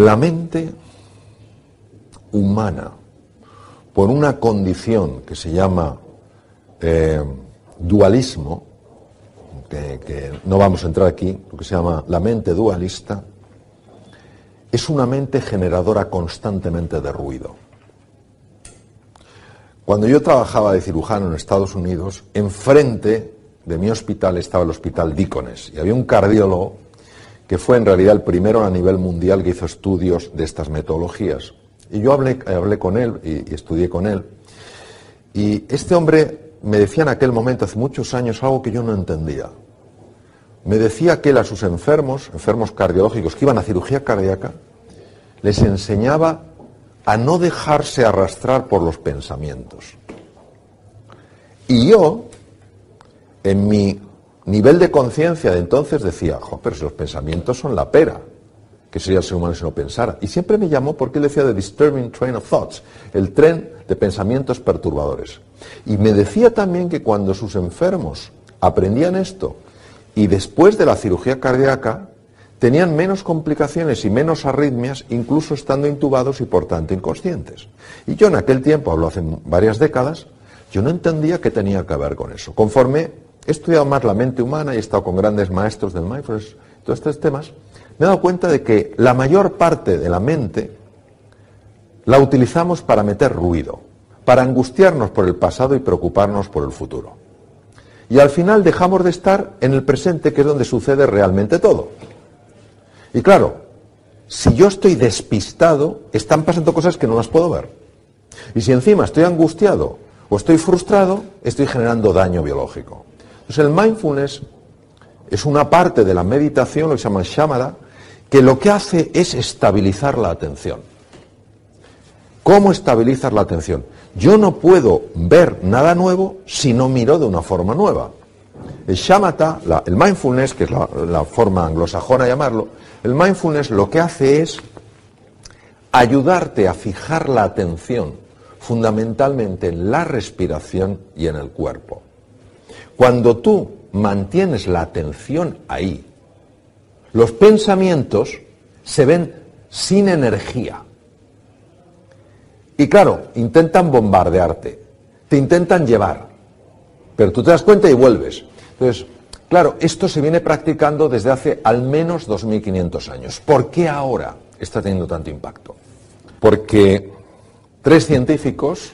La mente humana, por una condición que se llama eh, dualismo, que, que no vamos a entrar aquí, lo que se llama la mente dualista, es una mente generadora constantemente de ruido. Cuando yo trabajaba de cirujano en Estados Unidos, enfrente de mi hospital estaba el hospital Dícones y había un cardiólogo que fue en realidad el primero a nivel mundial que hizo estudios de estas metodologías. Y yo hablé, hablé con él y, y estudié con él. Y este hombre me decía en aquel momento, hace muchos años, algo que yo no entendía. Me decía que él a sus enfermos, enfermos cardiológicos que iban a cirugía cardíaca, les enseñaba a no dejarse arrastrar por los pensamientos. Y yo, en mi nivel de conciencia de entonces, decía, jo, pero si los pensamientos son la pera, que sería el ser humano si no pensara. Y siempre me llamó porque él decía The Disturbing Train of Thoughts, el tren de pensamientos perturbadores. Y me decía también que cuando sus enfermos aprendían esto y después de la cirugía cardíaca, tenían menos complicaciones y menos arritmias, incluso estando intubados y por tanto inconscientes. Y yo en aquel tiempo, hablo hace varias décadas, yo no entendía qué tenía que ver con eso. Conforme he estudiado más la mente humana y he estado con grandes maestros del mindfulness, todos estos temas, me he dado cuenta de que la mayor parte de la mente la utilizamos para meter ruido, para angustiarnos por el pasado y preocuparnos por el futuro. Y al final dejamos de estar en el presente, que es donde sucede realmente todo. Y claro, si yo estoy despistado, están pasando cosas que no las puedo ver. Y si encima estoy angustiado o estoy frustrado, estoy generando daño biológico. Entonces el mindfulness es una parte de la meditación, lo que se llama shamatha, que lo que hace es estabilizar la atención. ¿Cómo estabilizar la atención? Yo no puedo ver nada nuevo si no miro de una forma nueva. El shamatha, la, el mindfulness, que es la, la forma anglosajona de llamarlo, el mindfulness lo que hace es ayudarte a fijar la atención fundamentalmente en la respiración y en el cuerpo. Cuando tú mantienes la atención ahí, los pensamientos se ven sin energía. Y claro, intentan bombardearte, te intentan llevar, pero tú te das cuenta y vuelves. Entonces, claro, esto se viene practicando desde hace al menos 2.500 años. ¿Por qué ahora está teniendo tanto impacto? Porque tres científicos,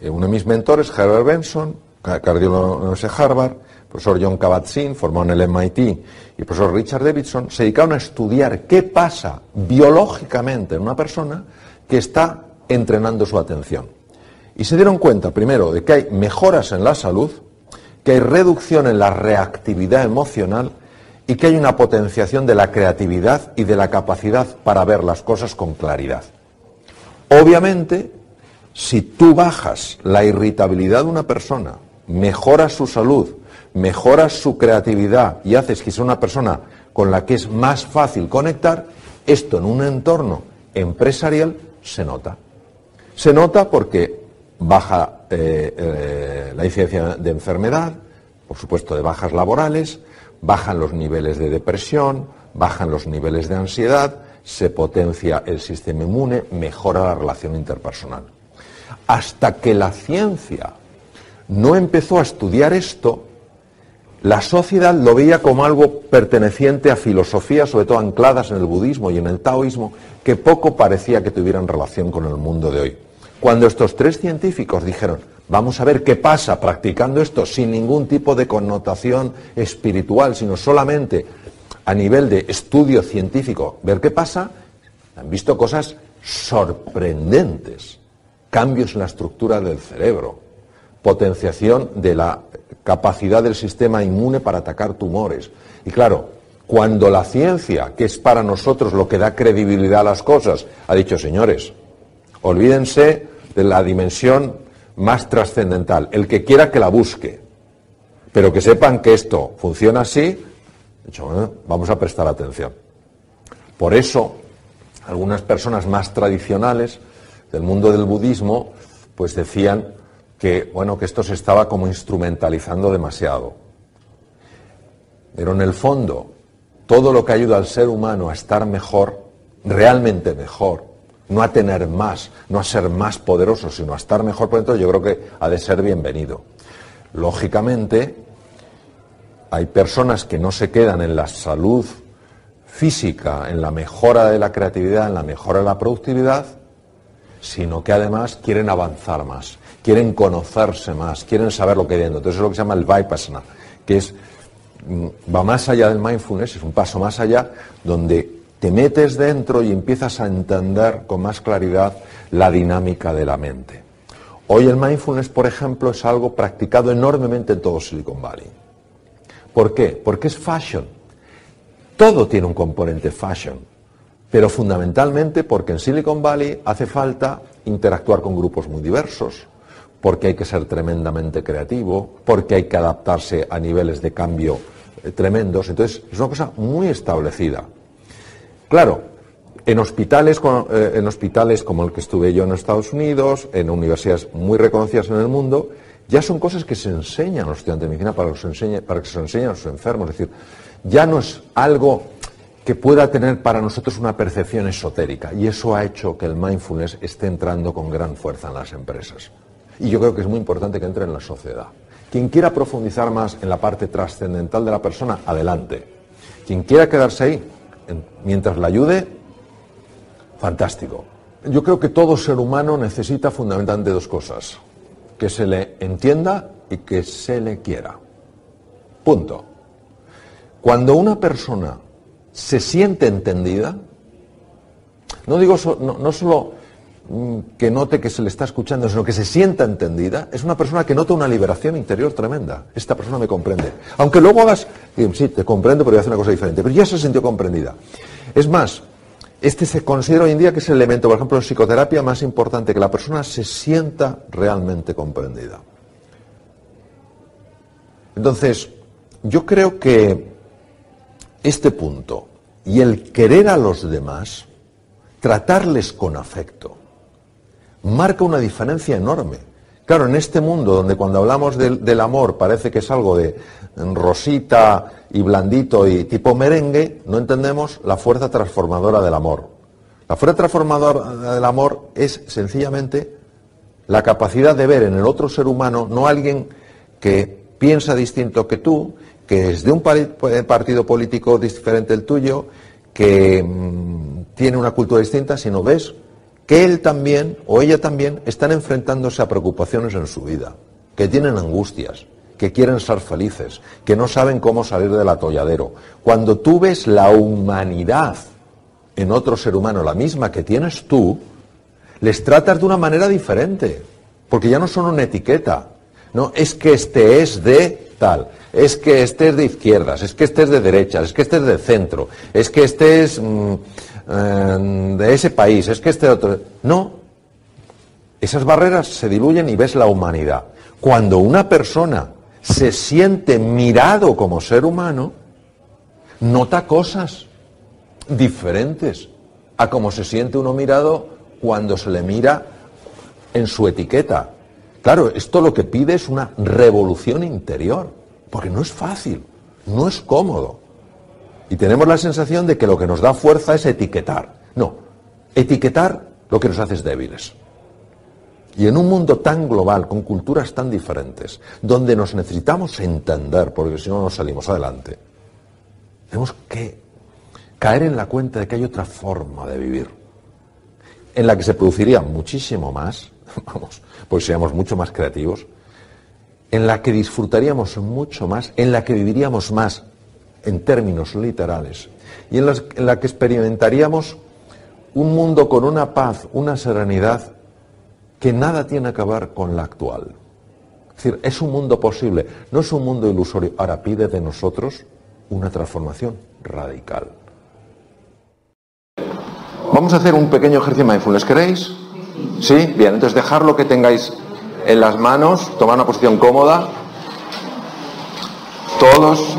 eh, uno de mis mentores, Herbert Benson, cardiólogo de Harvard, profesor John Kabat-Zinn, formado en el MIT, y el profesor Richard Davidson, se dedicaron a estudiar qué pasa biológicamente en una persona que está entrenando su atención. Y se dieron cuenta, primero, de que hay mejoras en la salud, que hay reducción en la reactividad emocional y que hay una potenciación de la creatividad y de la capacidad para ver las cosas con claridad. Obviamente, si tú bajas la irritabilidad de una persona, mejoras su salud, mejoras su creatividad y haces que sea una persona con la que es más fácil conectar, esto en un entorno empresarial se nota. Se nota porque baja eh, eh, la incidencia de enfermedad, por supuesto de bajas laborales, bajan los niveles de depresión, bajan los niveles de ansiedad, se potencia el sistema inmune, mejora la relación interpersonal. Hasta que la ciencia no empezó a estudiar esto, la sociedad lo veía como algo perteneciente a filosofías, sobre todo ancladas en el budismo y en el taoísmo, que poco parecía que tuvieran relación con el mundo de hoy. Cuando estos tres científicos dijeron, vamos a ver qué pasa practicando esto sin ningún tipo de connotación espiritual, sino solamente a nivel de estudio científico, ver qué pasa, han visto cosas sorprendentes, cambios en la estructura del cerebro, potenciación de la capacidad del sistema inmune para atacar tumores. Y claro, cuando la ciencia, que es para nosotros lo que da credibilidad a las cosas, ha dicho, señores, olvídense de la dimensión más trascendental. El que quiera que la busque, pero que sepan que esto funciona así, vamos a prestar atención. Por eso, algunas personas más tradicionales del mundo del budismo, pues decían que, bueno, que esto se estaba como instrumentalizando demasiado. Pero en el fondo, todo lo que ayuda al ser humano a estar mejor realmente mejor, no a tener más, no a ser más poderoso, sino a estar mejor por dentro, yo creo que ha de ser bienvenido. Lógicamente, hay personas que no se quedan en la salud física, en la mejora de la creatividad, en la mejora de la productividad, sino que además quieren avanzar más, quieren conocerse más, quieren saber lo que hay dentro. Entonces es lo que se llama el Vipassana, que es, mm, va más allá del mindfulness, es un paso más allá, donde te metes dentro y empiezas a entender con más claridad la dinámica de la mente. Hoy el mindfulness, por ejemplo, es algo practicado enormemente en todo Silicon Valley. ¿Por qué? Porque es fashion. Todo tiene un componente fashion, pero fundamentalmente porque en Silicon Valley hace falta interactuar con grupos muy diversos, porque hay que ser tremendamente creativo, porque hay que adaptarse a niveles de cambio eh, tremendos. Entonces, es una cosa muy establecida. Claro, en hospitales, eh, en hospitales como el que estuve yo en Estados Unidos, en universidades muy reconocidas en el mundo, ya son cosas que se enseñan a los estudiantes de medicina para, para que se enseñen a los enfermos. Es decir, ya no es algo que pueda tener para nosotros una percepción esotérica. Y eso ha hecho que el mindfulness esté entrando con gran fuerza en las empresas. Y yo creo que es muy importante que entre en la sociedad. Quien quiera profundizar más en la parte trascendental de la persona, adelante. Quien quiera quedarse ahí, mientras la ayude, fantástico. Yo creo que todo ser humano necesita fundamentalmente dos cosas que se le entienda y que se le quiera. Punto. Cuando una persona se siente entendida, no digo no, solo que note que se le está escuchando, sino que se sienta entendida, es una persona que nota una liberación interior tremenda. Esta persona me comprende. Aunque luego hagas, sí, te comprendo, pero voy a hacer una cosa diferente, pero ya se sintió comprendida. Es más, este se considera hoy en día que es el elemento, por ejemplo, en psicoterapia más importante, que la persona se sienta realmente comprendida. Entonces, yo creo que este punto y el querer a los demás, tratarles con afecto, marca una diferencia enorme. Claro, en este mundo donde cuando hablamos del, amor parece que es algo de rosita, y blandito y tipo merengue, no entendemos la fuerza transformadora del amor. La fuerza transformadora del amor es sencillamente la capacidad de ver en el otro ser humano no alguien que piensa distinto que tú, que es de un partido político diferente del tuyo, que mm, tiene una cultura distinta, sino ves que él también o ella también están enfrentándose a preocupaciones en su vida, que tienen angustias, que quieren ser felices, que no saben cómo salir del atolladero. Cuando tú ves la humanidad en otro ser humano, la misma que tienes tú, les tratas de una manera diferente, porque ya no son una etiqueta. No, es que este es de tal, es que este es de izquierdas, es que este es de derechas, es que este es de centro, es que este es mm, eh, de ese país, es que este otro. No, esas barreras se diluyen y ves la humanidad. Cuando una persona se siente mirado como ser humano, nota cosas diferentes a como se siente uno mirado cuando se le mira en su etiqueta. Claro, esto lo que pide es una revolución interior, porque no es fácil, no es cómodo. Y tenemos la sensación de que lo que nos da fuerza es etiquetar. No, etiquetar lo que nos hace débiles. Y en un mundo tan global, con culturas tan diferentes, donde nos necesitamos entender, porque si no, no salimos adelante, tenemos que caer en la cuenta de que hay otra forma de vivir, en la que se produciría muchísimo más, vamos, pues seríamos mucho más creativos, en la que disfrutaríamos mucho más, en la que viviríamos más en términos literales, y en la que experimentaríamos un mundo con una paz, una serenidad que nada tiene que ver con la actual. Es decir, es un mundo posible, no es un mundo ilusorio. Ahora pide de nosotros una transformación radical. Vamos a hacer un pequeño ejercicio de mindfulness, ¿queréis? ¿Sí? Bien, entonces dejar lo que tengáis en las manos, tomar una posición cómoda. Todos.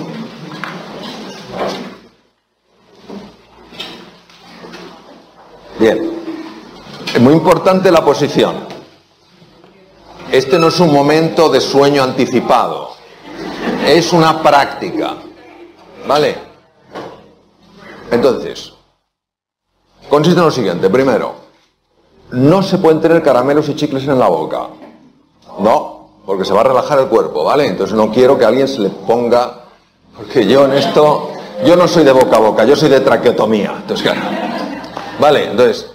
Bien. Es muy importante la posición. Este no es un momento de sueño anticipado, es una práctica. ¿Vale? Entonces, consiste en lo siguiente. Primero, no se pueden tener caramelos y chicles en la boca. No, porque se va a relajar el cuerpo, ¿vale? Entonces no quiero que alguien se le ponga, porque yo en esto, yo no soy de boca a boca, yo soy de traqueotomía. Entonces. Vale, entonces,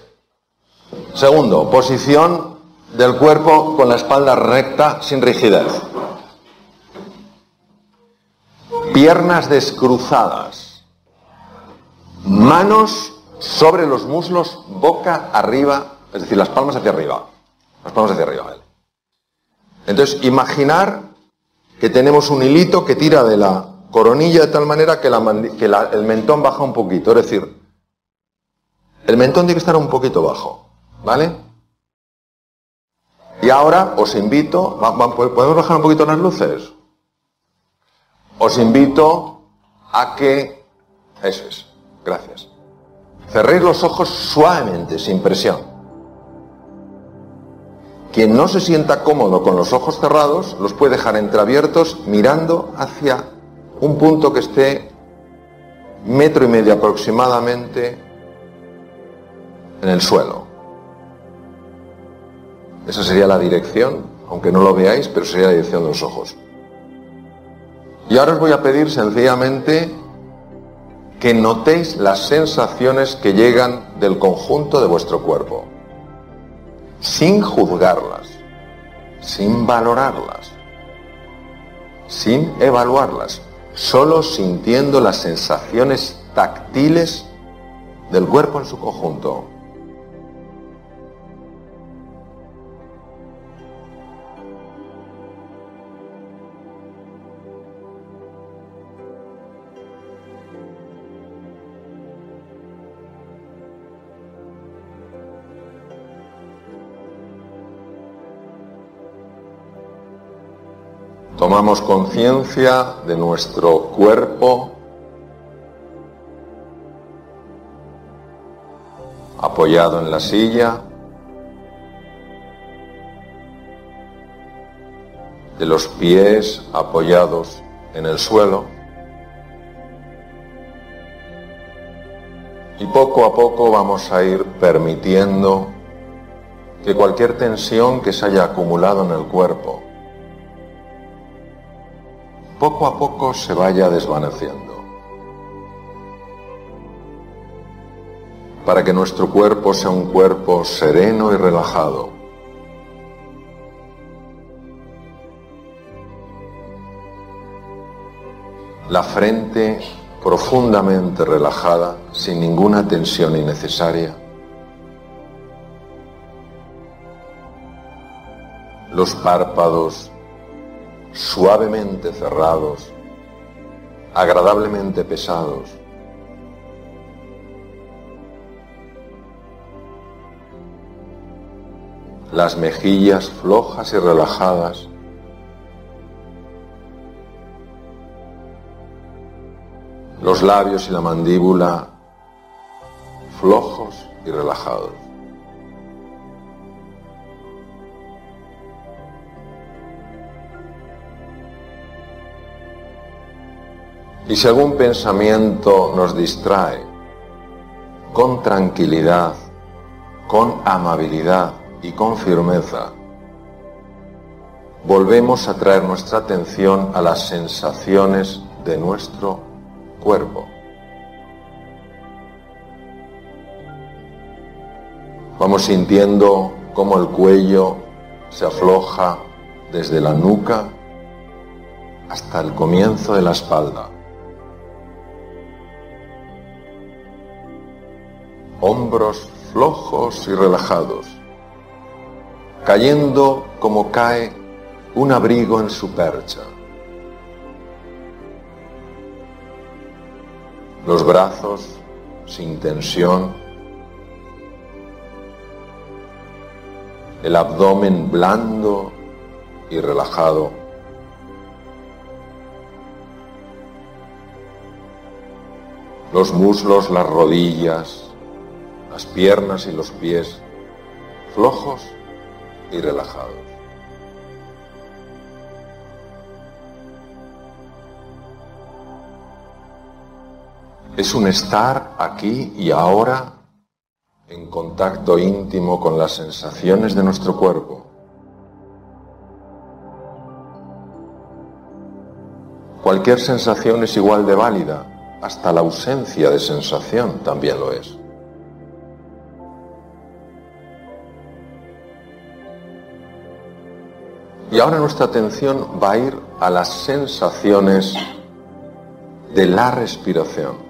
segundo, posición del cuerpo con la espalda recta, sin rigidez. Piernas descruzadas. Manos sobre los muslos, boca arriba, es decir, las palmas hacia arriba. Las palmas hacia arriba. Entonces, imaginar que tenemos un hilito que tira de la coronilla de tal manera que, el mentón baja un poquito. Es decir, el mentón tiene que estar un poquito bajo. ¿Vale? Y ahora os invito, ¿podemos bajar un poquito las luces? Os invito a que, eso es, gracias, cerréis los ojos suavemente, sin presión. Quien no se sienta cómodo con los ojos cerrados los puede dejar entreabiertos mirando hacia un punto que esté metro y medio aproximadamente en el suelo. Esa sería la dirección, aunque no lo veáis, pero sería la dirección de los ojos. Y ahora os voy a pedir sencillamente que notéis las sensaciones que llegan del conjunto de vuestro cuerpo sin juzgarlas, sin valorarlas, sin evaluarlas, solo sintiendo las sensaciones táctiles del cuerpo en su conjunto. Tomamos conciencia de nuestro cuerpo. Apoyado en la silla, de los pies apoyados en el suelo. Y poco a poco vamos a ir permitiendo que cualquier tensión que se haya acumulado en el cuerpo poco a poco se vaya desvaneciendo. Para que nuestro cuerpo sea un cuerpo sereno y relajado. La frente profundamente relajada, sin ninguna tensión innecesaria. Los párpados suavemente cerrados, agradablemente pesados. Las mejillas flojas y relajadas. Los labios y la mandíbula flojos y relajados. Y si algún pensamiento nos distrae, con tranquilidad, con amabilidad y con firmeza, volvemos a traer nuestra atención a las sensaciones de nuestro cuerpo. Vamos sintiendo cómo el cuello se afloja desde la nuca hasta el comienzo de la espalda. Hombros flojos y relajados, cayendo como cae un abrigo en su percha. Los brazos sin tensión, el abdomen blando y relajado. Los muslos, las rodillas, las piernas y los pies flojos y relajados. Es un estar aquí y ahora en contacto íntimo con las sensaciones de nuestro cuerpo. Cualquier sensación es igual de válida, hasta la ausencia de sensación también lo es. Y ahora nuestra atención va a ir a las sensaciones de la respiración.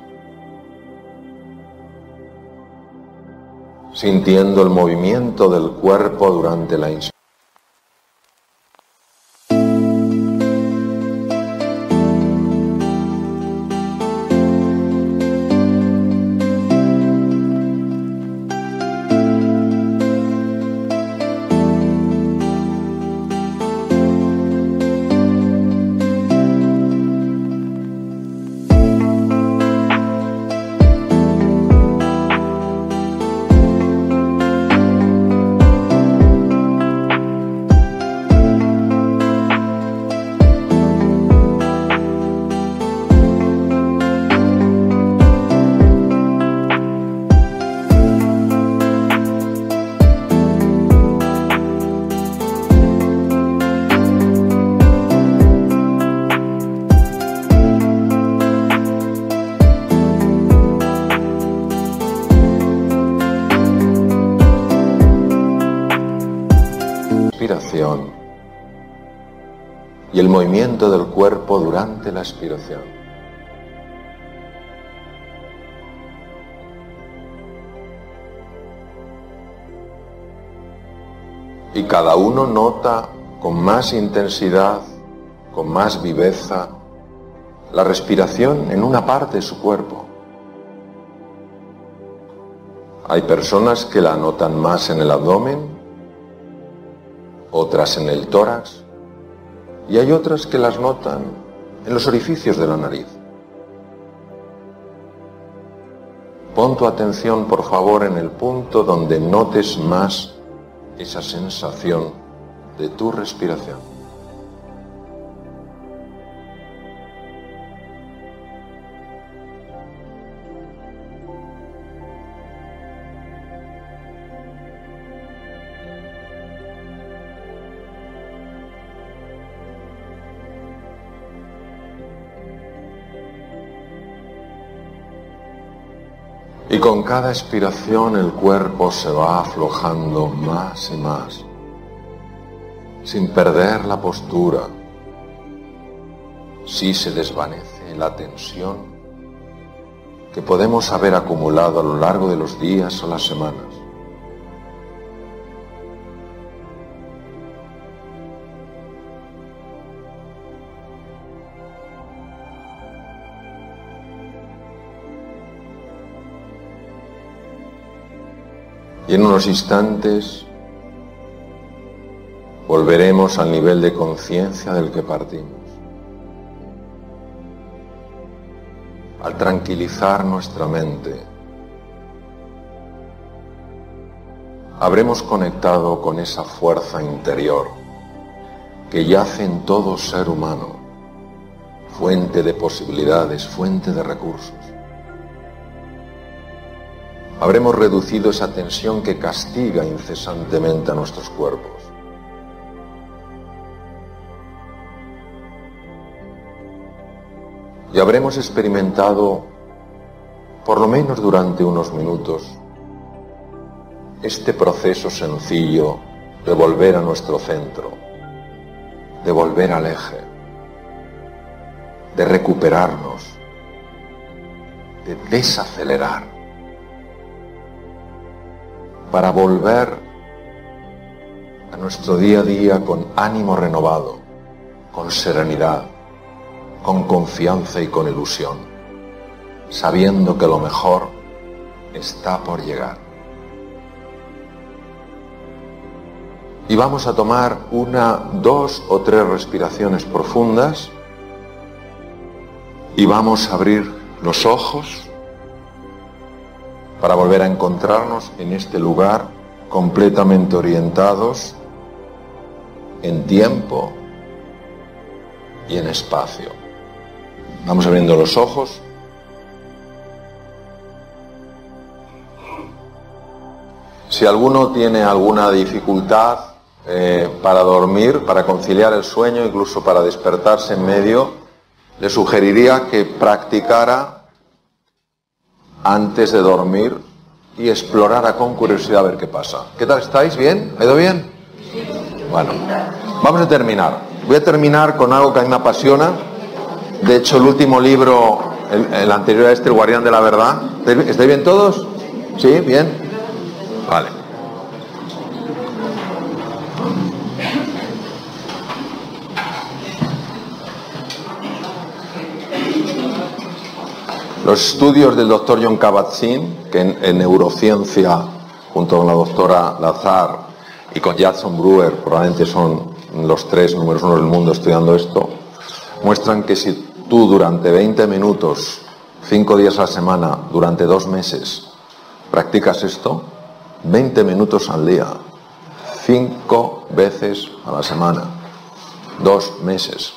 sintiendo el movimiento del cuerpo durante la inspiración. Y el movimiento del cuerpo durante la expiración. Y cada uno nota con más intensidad, con más viveza, la respiración en una parte de su cuerpo. Hay personas que la notan más en el abdomen, otras en el tórax y hay otras que las notan en los orificios de la nariz. Pon tu atención, por favor, en el punto donde notes más esa sensación de tu respiración. Y con cada expiración el cuerpo se va aflojando más y más, sin perder la postura. Si se desvanece la tensión que podemos haber acumulado a lo largo de los días o las semanas. Y en unos instantes volveremos al nivel de conciencia del que partimos. Al tranquilizar nuestra mente, habremos conectado con esa fuerza interior que yace en todo ser humano, fuente de posibilidades, fuente de recursos habremos reducido esa tensión que castiga incesantemente a nuestros cuerpos. Y habremos experimentado, por lo menos durante unos minutos, este proceso sencillo de volver a nuestro centro, de volver al eje, de recuperarnos, de desacelerar para volver a nuestro día a día con ánimo renovado, con serenidad, con confianza y con ilusión, sabiendo que lo mejor está por llegar. Y vamos a tomar una, dos o tres respiraciones profundas y vamos a abrir los ojos para volver a encontrarnos en este lugar completamente orientados en tiempo y en espacio. Vamos abriendo los ojos. Si alguno tiene alguna dificultad eh, para dormir, para conciliar el sueño, incluso para despertarse en medio, le sugeriría que practicara antes de dormir y explorara con curiosidad a ver qué pasa. ¿Qué tal estáis? ¿Bien? ¿Ha ido bien? Bueno, vamos a terminar. Voy a terminar con algo que a mí me apasiona. De hecho, el último libro, el, anterior a este, El Guardián de la Verdad. ¿Estáis bien todos? ¿Sí? ¿Bien? Vale. Los estudios del doctor John Kabat-Zinn, que en, neurociencia, junto con la doctora Lazar y con Jackson Brewer, probablemente son los tres números uno del mundo estudiando esto, muestran que si tú durante 20 minutos, 5 días a la semana, durante dos meses, practicas esto, 20 minutos al día, 5 veces a la semana, dos meses,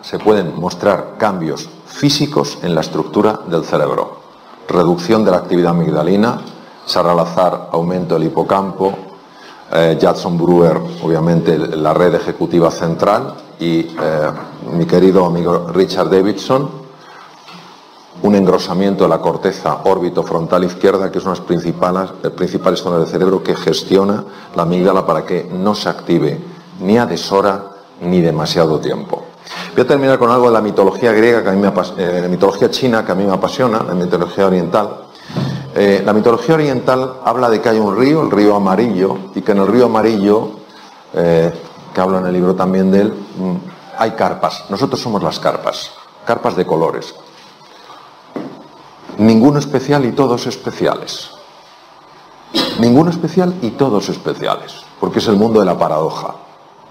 se pueden mostrar cambios físicos en la estructura del cerebro. Reducción de la actividad amigdalina, Saralazar aumento del hipocampo, eh, Jackson Brewer, obviamente la red ejecutiva central y eh, mi querido amigo Richard Davidson, un engrosamiento de la corteza órbito frontal izquierda, que es una de las principales, eh, principales zonas del cerebro que gestiona la amígdala para que no se active ni a deshora ni demasiado tiempo. Voy a terminar con algo de la mitología griega, que a mí eh, la mitología china que a mí me apasiona, la mitología oriental. Eh, la mitología oriental habla de que hay un río, el río amarillo, y que en el río amarillo, eh, que hablo en el libro también de él, mm, hay carpas. Nosotros somos las carpas, carpas de colores. Ninguno especial y todos especiales. Ninguno especial y todos especiales, porque es el mundo de la paradoja,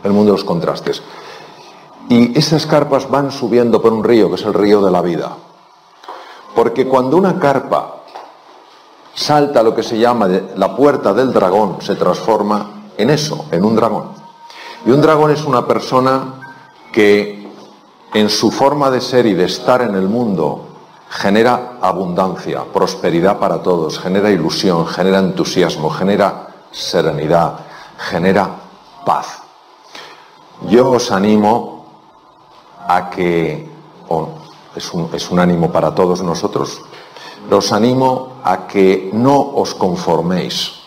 el mundo de los contrastes. Y esas carpas van subiendo por un río, que es el río de la vida. Porque cuando una carpa salta lo que se llama la puerta del dragón, se transforma en eso, en un dragón. Y un dragón es una persona que en su forma de ser y de estar en el mundo genera abundancia, prosperidad para todos, genera ilusión, genera entusiasmo, genera serenidad, genera paz. Yo os animo a que, es, un, es un ánimo para todos nosotros, os animo a que no os conforméis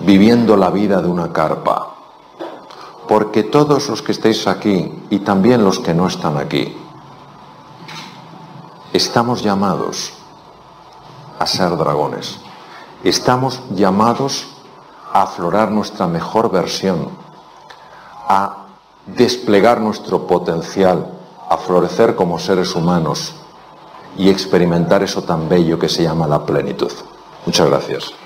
viviendo la vida de una carpa, porque todos los que estáis aquí y también los que no están aquí, estamos llamados a ser dragones, estamos llamados a aflorar nuestra mejor versión, a desplegar nuestro potencial, a florecer como seres humanos y experimentar eso tan bello que se llama la plenitud. Muchas gracias.